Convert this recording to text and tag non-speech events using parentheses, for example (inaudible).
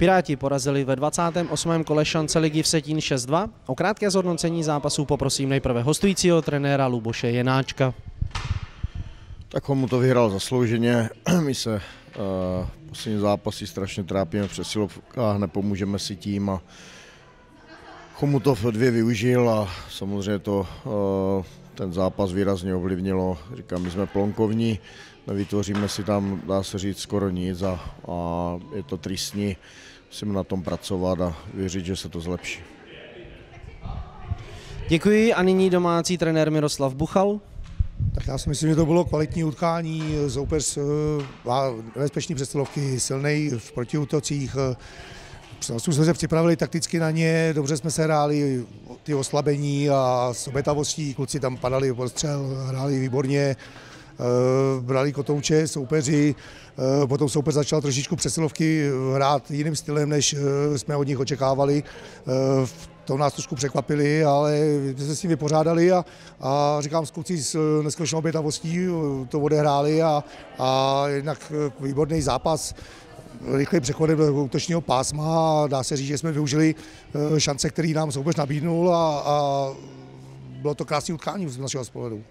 Piráti porazili ve 28. kole šance ligy v Setín 6-2. O krátké zhodnocení zápasů poprosím nejprve hostujícího trenéra Luboše Jenáčka. Tak mu to vyhrál zaslouženě. (clears throat) My se uh, poslední zápasy strašně trápíme v přesilovkách, nepomůžeme si tím a Chomutov dvě využil a samozřejmě to uh, ten zápas výrazně ovlivnilo. Říkám, my jsme plonkovní, nevytvoříme si tam, dá se říct, skoro nic a, a je to tristní. Musíme na tom pracovat a věřit, že se to zlepší. Děkuji a nyní domácí trenér Miroslav Buchal. Tak já si myslím, že to bylo kvalitní utkání, soupeř má nebezpečný přesilovky, silný v protiútocích. Jsme se připravili takticky na ně, dobře jsme se hráli ty oslabení a s obětavostí, kluci tam padali postřel, hráli výborně, brali kotouče soupeři, potom soupeř začal trošičku přesilovky hrát jiným stylem, než jsme od nich očekávali. To nás trošku překvapili, ale jsme se s tím vypořádali a, a říkám, kluci s neskutečnou obětavostí to odehráli a, a jednak výborný zápas rychlým přechodem do útočního pásma a dá se říct, že jsme využili šance, který nám soupeř nabídnul a, a bylo to krásné utkání z našeho pohledu.